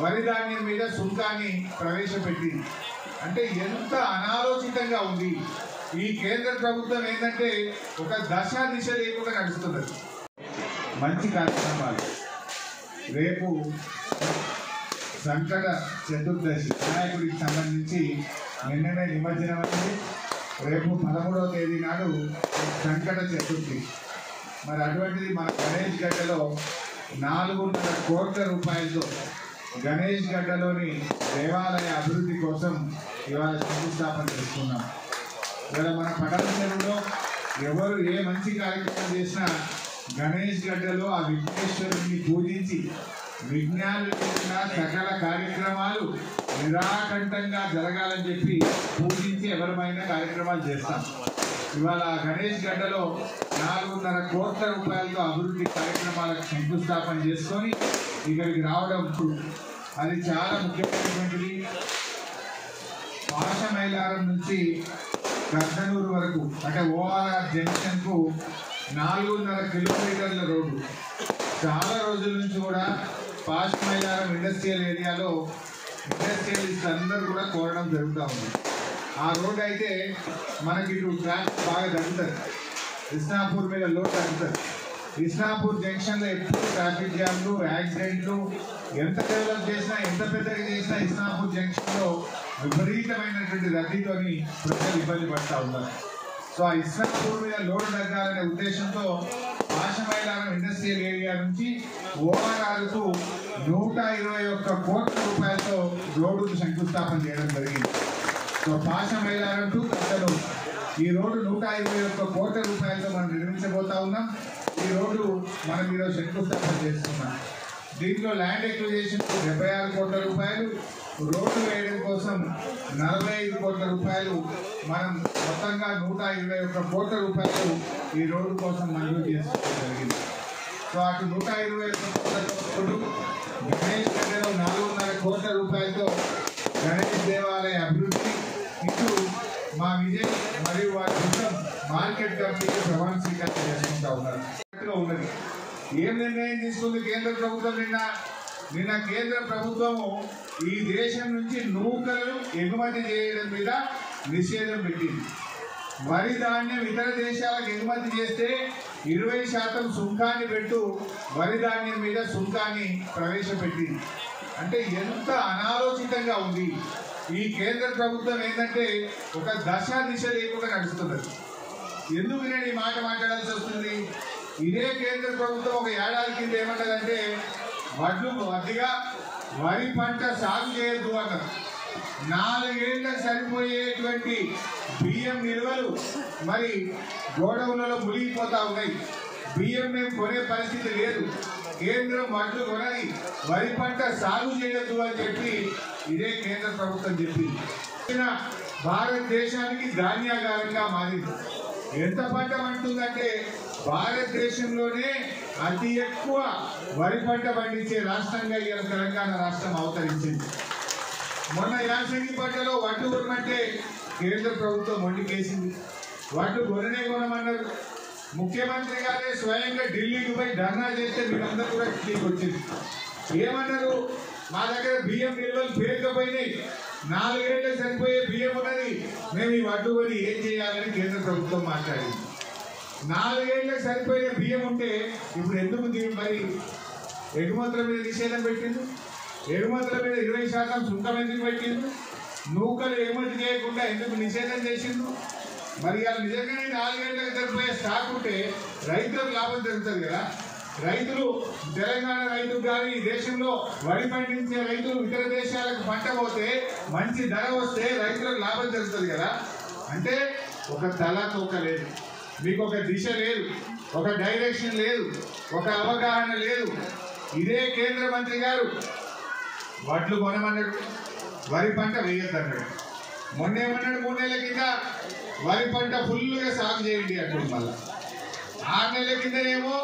వరి ధాన్యం మీద సుంకాన్ని ప్రవేశపెట్టింది. అంటే ఎంత అనాలోచితంగా ఉంది. ఈ కేంద్ర ప్రభుత్వం ఏంటంటే ఒక దశ దిశ లేకుండా నడుస్తున్నది మంచి కార్యక్రమాలు. రేపు సంకట చతుర్దశి వినాయకుడికి సంబంధించి నిన్ననే నిమజ్జనం అయింది. రేపు పదమూడవ తేదీ నాడు సంకట చతుర్థి. మరి అటువంటిది మన గణేష్ గడ్డలో నాలుగున్నర కోట్ల రూపాయలతో గణేష్ గడ్డలోని దేవాలయ అభివృద్ధి కోసం ఇవాళ శంకుస్థాపన చేసుకున్నాం. ఇవాళ మన పటల చెరువులో ఎవరు ఏ మంచి కార్యక్రమం చేసినా గణేష్ గడ్డలో ఆ విఘ్నేశ్వరుని పూజించి విఘ్నాలు లేకుండా సకల కార్యక్రమాలు నిరాకంఠంగా జరగాలని చెప్పి పూజించి ఎవరిమైనా కార్యక్రమాలు చేస్తాం. ఇవాళ గణేష్ గడ్డలో నాలుగున్నర కోట్ల రూపాయలతో అభివృద్ధి కార్యక్రమాలకు శంకుస్థాపన చేసుకొని ఇక్కడికి రావడం అది చాలా ముఖ్యమైనటువంటిది. పాషమైలారం నుంచి గద్దనూరు వరకు అంటే ఓఆర్ఆర్ జంక్షన్కు నాలుగున్నర కిలోమీటర్ల రోడ్డు. చాలా రోజుల నుంచి కూడా పాష మైలారం ఇండస్ట్రియల్ ఏరియాలో ఇండస్ట్రియలిస్ట్ అందరూ కూడా కోరడం జరుగుతూ ఉంది. ఆ రోడ్ అయితే మనకి ఇటు ట్రాఫిక్ బాగా తగ్గుతుంది. ఇస్నాపూర్ మీద లోడ్ తగ్గుతుంది. ఇస్నాపూర్ జంక్షన్లో ఎప్పుడు ట్రాఫిక్ జామ్లు యాక్సిడెంట్లు ఎంత డెవలప్ చేసినా ఎంత పెద్దగా చేసినా ఇస్నాపూర్ జంక్షన్లో విపరీతమైనటువంటి రద్దీతోని ప్రజలు ఇబ్బంది పడతా ఉన్నారు. సో ఆ ఇస్నాపూర్ మీద లోడ్ తగ్గాలనే ఉద్దేశంతో పాషమైలారం ఇండస్ట్రియల్ ఏరియా నుంచి ఓఆర్ఆర్కు నూట ఇరవై ఒక్క కోట్ల రూపాయలతో రోడ్డుకు శంకుస్థాపన చేయడం జరిగింది. సో పాషమైలారం టు కట్టలు ఈ రోడ్డు నూట ఇరవై ఒక్క కోట్ల రూపాయలతో మనం నిర్మించబోతా ఉన్నాం. ఈ మనం ఈరోజు శంకుస్థాపన చేస్తున్నాం. దీంట్లో ల్యాండ్ ఎక్విజేషన్ డెబ్బై ఆరు కోట్ల రూపాయలు రోడ్డు వేయడం కోసం నలభై ఐదు కోట్ల రూపాయలు మనం మొత్తంగా నూట ఇరవై ఒక్క కోట్ల రూపాయలు ఈ రోడ్డు కోసం మంజూరు చేసుకోవడం జరిగింది. సో అటు నూట ఇరవై ఒక్క కోట్ల రోడ్డు గణేష్ నగర్లో నాలుగున్నర కోట్ల రూపాయలతో గణేష్ దేవాలయ అభివృద్ధి ఇటు మా విజయ్ మరియు వారి బృందం మార్కెట్ కమిటీకి ప్రమాణ స్వీకారం చేసుకుంటా ఉన్నారు. కరెక్ట్గా ఉన్నది ఏం నిర్ణయం తీసుకుంది కేంద్ర ప్రభుత్వం నిన్న? నిన్న కేంద్ర ప్రభుత్వము ఈ దేశం నుంచి నూకలను ఎగుమతి చేయడం మీద నిషేధం పెట్టింది. వరి ధాన్యం ఇతర దేశాలకు ఎగుమతి చేస్తే ఇరవై శాతం సుంకాన్ని పెట్టు వరి ధాన్యం మీద సుంకాన్ని ప్రవేశపెట్టింది. అంటే ఎంత అనాలోచితంగా ఉంది. ఈ కేంద్ర ప్రభుత్వం ఏంటంటే ఒక దశ దిశ లేకుండా నడుస్తున్నది. ఎందుకు నేను ఈ మాట మాట్లాడాల్సి వస్తుంది? ఇదే కేంద్ర ప్రభుత్వం ఒక ఏడాది కింద ఏమన్నదంటే వడ్లు అతిగా వరి పంట సాగు చేయొద్దు అన్నారు నాలుగేళ్ళ సరిపోయేటువంటి బియ్యం నిల్వలు మరి గోడౌన్లలో మునిగిపోతా ఉన్నాయి. బియ్యం మేము కొనే పరిస్థితి లేదు. కేంద్రం వడ్లు కొనని వరి పంట సాగు చేయొద్దు అని చెప్పి ఇదే కేంద్ర ప్రభుత్వం చెప్పింది. భారతదేశానికి ధాన్యాగారంగా మారింది. ఎంత పంట పండుతుందంటే భారతదేశంలోనే అతి ఎక్కువ వరి పంట పండించే రాష్ట్రంగా ఇవాళ తెలంగాణ రాష్ట్రం అవతరించింది. మొన్న యాసంగి పంటలో వడ్లు కొనమంటే కేంద్ర ప్రభుత్వం వండికేసింది వడ్లు కొననే కొనమన్నారు. ముఖ్యమంత్రి గారే స్వయంగా ఢిల్లీకి పోయి ధర్నా చేస్తే మీరందరూ కూడా ఢిల్లీకి వచ్చింది ఏమన్నారు? మా దగ్గర బియ్యం నిల్వలు పేరుకపోయినాయి నాలుగేళ్ళకు సరిపోయే బియ్యం ఉన్నది. మేము ఈ వడ్డుబడి ఏం చేయాలని కేంద్ర ప్రభుత్వం మాట్లాడింది. నాలుగేళ్ళకి సరిపోయే బియ్యం ఉంటే ఇప్పుడు ఎందుకు మరి ఎగుమతుల మీద నిషేధం పెట్టింది ఎగుమతుల మీద ఇరవై శాతం సుంకం ఎందుకు పెట్టింది నూకలు ఎగుమతి చేయకుండా ఎందుకు నిషేధం చేసిండు మరి వాళ్ళు నిజంగానే నాలుగేళ్ళకి సరిపోయే స్టాక్ ఉంటే రైతులకు లాభం జరుగుతుంది కదా? రైతులు తెలంగాణ రైతులు కానీ ఈ దేశంలో వరి పండించే రైతులు ఇతర దేశాలకు పంట పోతే మంచి ధర వస్తే రైతులకు లాభం జరుగుతుంది కదా? అంటే ఒక తల తోక లేదు. మీకు ఒక దిశ లేదు ఒక డైరెక్షన్ లేదు ఒక అవగాహన లేదు. ఇదే కేంద్ర మంత్రి గారు వడ్లు కొనమన్నాడు వరి పంట వేయద్దన్నాడు. మొన్న ఏమన్నాడు మూడు నెలల కింద వరి పంట ఫుల్గా సాగు చేయండి అంటుంది మళ్ళా. ఆరు నెలల కిందనేమో